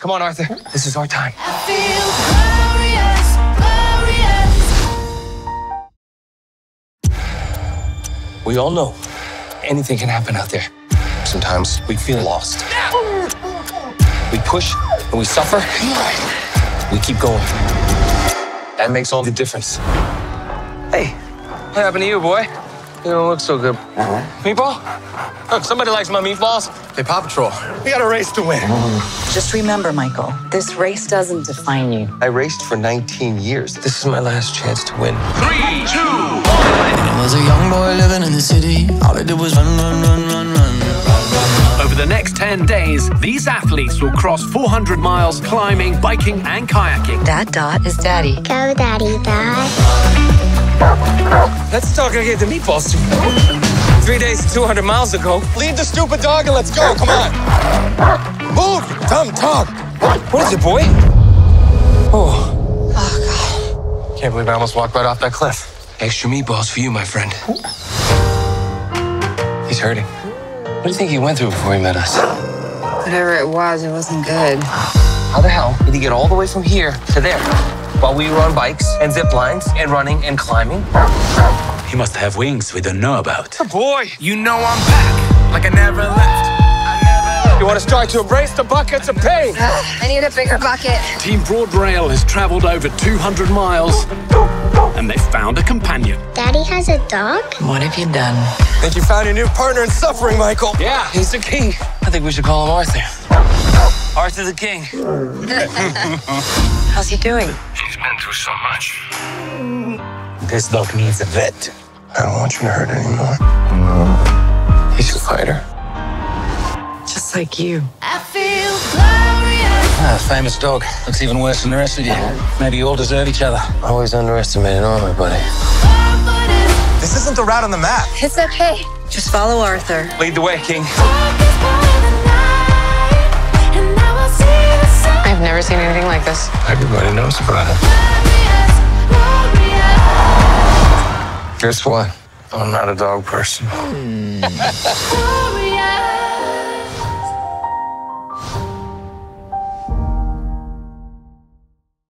Come on, Arthur. This is our time. We all know anything can happen out there. Sometimes we feel lost. We push and we suffer. We keep going. That makes all the difference. Hey, what happened to you, boy? You don't look so good. Uh-huh. Meatball? Look, somebody likes my meatballs. Hey, Paw Patrol, we got a race to win. Mm. Just remember, Michael, this race doesn't define you. I raced for 19 years. This is my last chance to win. Three, two, one. I was a young boy living in the city. All I did was run, run, run, run, run. Over the next 10 days, these athletes will cross 400 miles climbing, biking, and kayaking. That dot is daddy. Go, Daddy, Dad. Let's talk and get the meatballs to Three days, 200 miles ago. Leave the stupid dog and let's go. Come on. Move, dumb dog. What is it, boy? Oh. Oh, God. Can't believe I almost walked right off that cliff. Extra meatballs for you, my friend. He's hurting. What do you think he went through before he met us? Whatever it was, it wasn't good. How the hell did he get all the way from here to there while we were on bikes and zip lines and running and climbing? He must have wings we don't know about. Oh, boy, You know I'm back, like I never left. you want to start to embrace the buckets of pain? I need a bigger bucket. Team Broad Rail has traveled over 200 miles, and they found a companion. Daddy has a dog? What have you done? Think you found your new partner in suffering, Michael? Yeah, he's the king. I think we should call him Arthur. Arthur the King. How's he doing? He's been through so much. This dog needs a vet. I don't want you to hurt anymore. He's a fighter. Just like you. I feel glorious. Ah, famous dog. Looks even worse than the rest of you. Maybe you all deserve each other. Always underestimated Armor, buddy. This isn't the route on the map. It's okay. Just follow Arthur. Lead the way, King. Like this. Everybody knows about it. Guess what? I'm not a dog person. Hmm.